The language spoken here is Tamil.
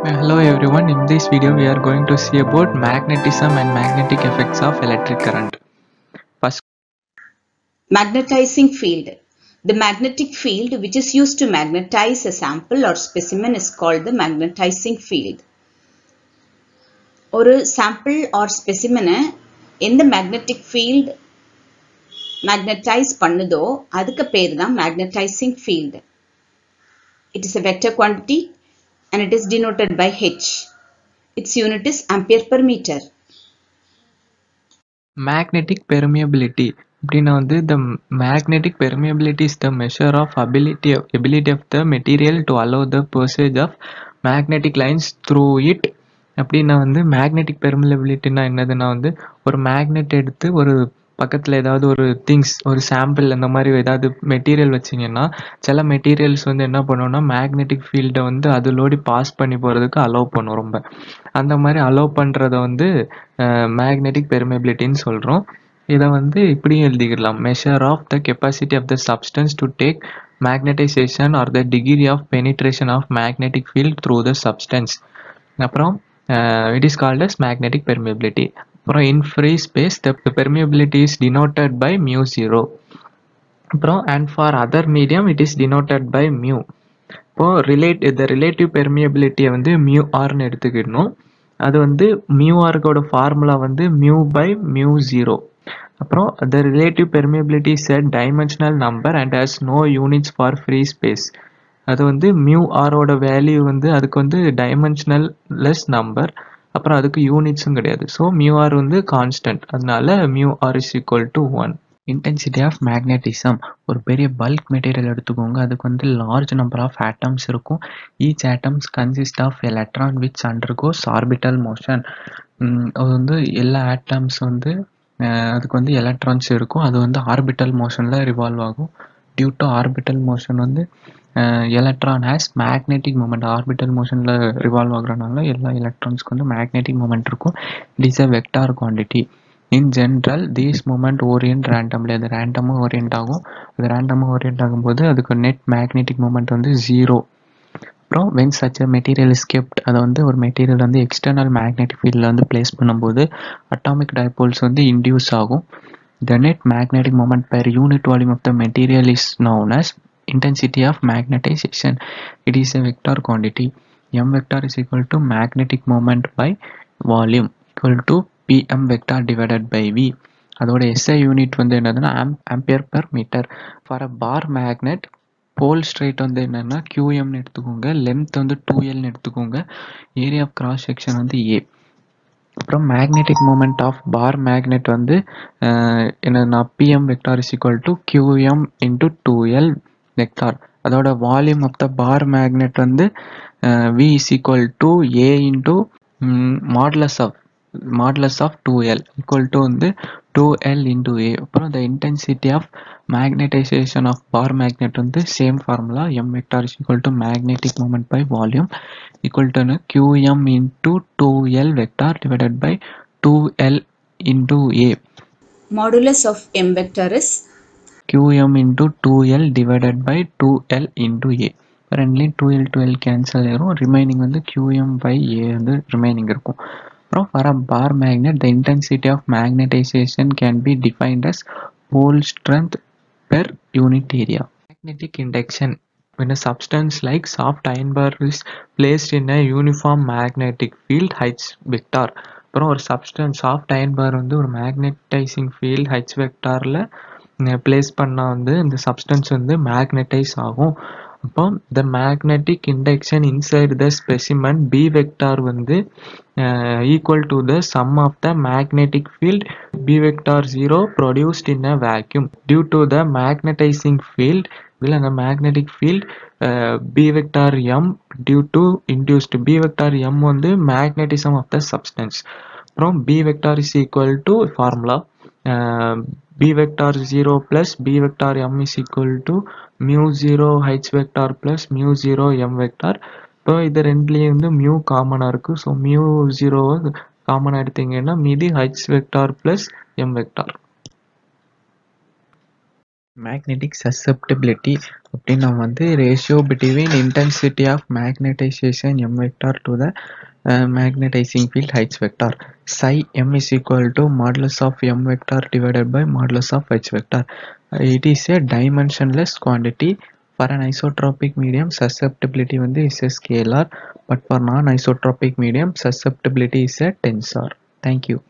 Hello everyone, in this video we are going to see about magnetism and magnetic effects of electric current. First, Magnetizing field. The magnetic field which is used to magnetize a sample or specimen is called the magnetizing field. ஒரு sample or specimen எந்த magnetic field magnetize பண்ணுதோ அதுக்கு பேர் தான் magnetizing field. It is a vector quantity and it is denoted by H. Its unit is ampere per meter. magnetic permeability அப்படின்னா வந்து the magnetic permeability is the measure of ability ability of the material to allow the passage of magnetic lines through it அப்படின்னா வந்து மேக்னெட்டிக் பெர்மிலபிலிட்டினா என்னதுன்னா வந்து ஒரு மேக்னெட் எடுத்து ஒரு பக்கத்தில் ஏதாவது ஒரு திங்ஸ் ஒரு சாம்பிள் அந்த மாதிரி ஏதாவது மெட்டீரியல் வச்சிங்கன்னா சில மெட்டீரியல்ஸ் வந்து என்ன பண்ணுவோம்னா மேக்னெட்டிக் ஃபீல்டை வந்து அதுலோடி பாஸ் பண்ணி போகிறதுக்கு அலோவ் பண்ணும் ரொம்ப. அந்த மாதிரி அலோவ் பண்ணுறத வந்து மேக்னெட்டிக் பெர்மேபிலிட்டின்னு சொல்கிறோம் இதை வந்து இப்படியும் எழுதிக்கலாம். Measure of the capacity of the substance to take magnetization or the degree of penetration of magnetic field through the substance அப்புறம் it is called as magnetic permeability அப்புறம் in free space the permeability is denoted by mu zero அப்புறம் and for other medium it is denoted by mu இப்போ ரிலேட் த ரிலேட்டிவ் பெர்மியபிலிட்டியை வந்து மியூ ஆர்னு எடுத்துக்கிடணும். அது வந்து மியூ ஆர்க்கோட ஃபார்முலா வந்து மியூ பை மியூ ஜீரோ அப்புறம் the relative permeability set dimensional number and has no units for free space அது வந்து மியூ ஆரோட வேல்யூ வந்து அதுக்கு வந்து டைமென்ஷனல் லெஸ் நம்பர் அப்புறம் அதுக்கு யூனிட்ஸும் கிடையாது. ஸோ மியூ ஆர் வந்து கான்ஸ்டன்ட் அதனால mu r is equal to one intensity of magnetism ஒரு பெரிய பல்க் மெட்டீரியல் எடுத்துக்கோங்க. அதுக்கு வந்து லார்ஜ் நம்பர் ஆஃப் ஆட்டம்ஸ் இருக்கும். Each atoms consist of electron which undergoes orbital motion அது வந்து எல்லா ஆட்டம்ஸ் வந்து அதுக்கு வந்து எலக்ட்ரான்ஸ் இருக்கும். அது வந்து ஆர்பிட்டல் மோஷனில் ரிவால்வ் ஆகும். டியூ டு ஆர்பிட்டல் மோஷன் வந்து electron has magnetic moment orbital மோஷனில் ரிவால்வ் ஆகுறனால எல்லா எலக்ட்ரான்ஸ்க்கு வந்து மேக்னெட்டிக் மூமெண்ட் இருக்கும். It is a vector quantity in general these moment orient randomly அது ரேண்டமாக ஓரியன்ட் ஆகும். அது ரேண்டமாக ஓரியன்ட் ஆகும்போது அதுக்கு நெட் மேக்னெட்டிக் மூமெண்ட் வந்து ஜீரோ அப்புறம் when such a material is kept அதை வந்து ஒரு மெட்டீரியல் வந்து எக்ஸ்டர்னல் மேக்னெட்டிக் ஃபீல்டில் வந்து பிளேஸ் பண்ணும்போது அட்டாமிக் டைபோல்ஸ் வந்து இன்டியூஸ் ஆகும். The net magnetic moment per unit volume of the material is known as intensity of magnetization. It is a vector quantity. M vector is equal to magnetic moment by volume equal to pm vector divided by v. அதோட எஸ்ஐ யூனிட் வந்து என்னதுன்னா ampere per metre for a bar magnet pole strength வந்து என்னன்னா கியூஎம்னு எடுத்துக்கோங்க. லென்த் வந்து டூ எல்னு எடுத்துக்கோங்க. ஏரியா ஆஃப் கிராஸ் செக்ஷன் வந்து ஏ அப்புறம் magnetic moment of bar magnet வந்து என்னதுன்னா PM vector is equal to QM into two L vector அதோட volume of the bar magnet வந்து V is equal to A into modulus of modulus of two L equal to வந்து டூ எல் இன்டூ ஏ அப்புறம் the intensity of magnetization of bar magnet வந்து same formula M vector is equal to magnetic moment by volume equal to QM into two L vector divided by two L into A modulus of M vector is qm into 2l divided by 2l into a. ரெண்டுலேயும் two L two L cancel ஆயிரும். ரிமைனிங் வந்து qm பை ஏ வந்து ரிமைனிங் இருக்கும். அப்புறம் for a bar magnet the intensity of magnetization can be defined as pole strength per unit area magnetic induction when a substance like soft iron bar is placed in a uniform magnetic field H vector. அப்புறம் ஒரு சப்ஸ்டன்ஸ் சாஃப்ட் அயன் பார் வந்து ஒரு மேக்னெட்டைசிங் ஃபீல்ட் ஹெச் வெக்டாரில் பிளேஸ் பண்ணால் வந்து இந்த சப்ஸ்டன்ஸ் வந்து மேக்னெட்டைஸ் ஆகும். அப்போ the magnetic induction inside the specimen B vector வந்து equal to the sum of the magnetic field B vector zero produced in a vacuum due to the magnetizing field இல்லை அந்த magnetic field B vector M due to induced B vector M வந்து மேக்னெட்டிசம் ஆஃப் த சப்ஸ்டன்ஸ் அப்புறம் B vector is equal to formula B vector zero plus B vector m is equal to mu zero H vector plus mu zero M vector இப்போ இது ரெண்டுலேயும் வந்து மியூ காமனாக இருக்குது ஸோ மியூ ஜீரோவை காமனாக எடுத்தீங்கன்னா மீதி H vector plus M vector magnetic susceptibility அப்படின்னு நம்ம வந்து ratio between intensity of magnetization M vector to the uh, magnetizing field H vector. Psi m is equal to modulus of m vector divided by modulus of H vector. It is a dimensionless quantity. For an isotropic medium, susceptibility is a scalar, but for non-isotropic medium, susceptibility is a tensor. Thank you.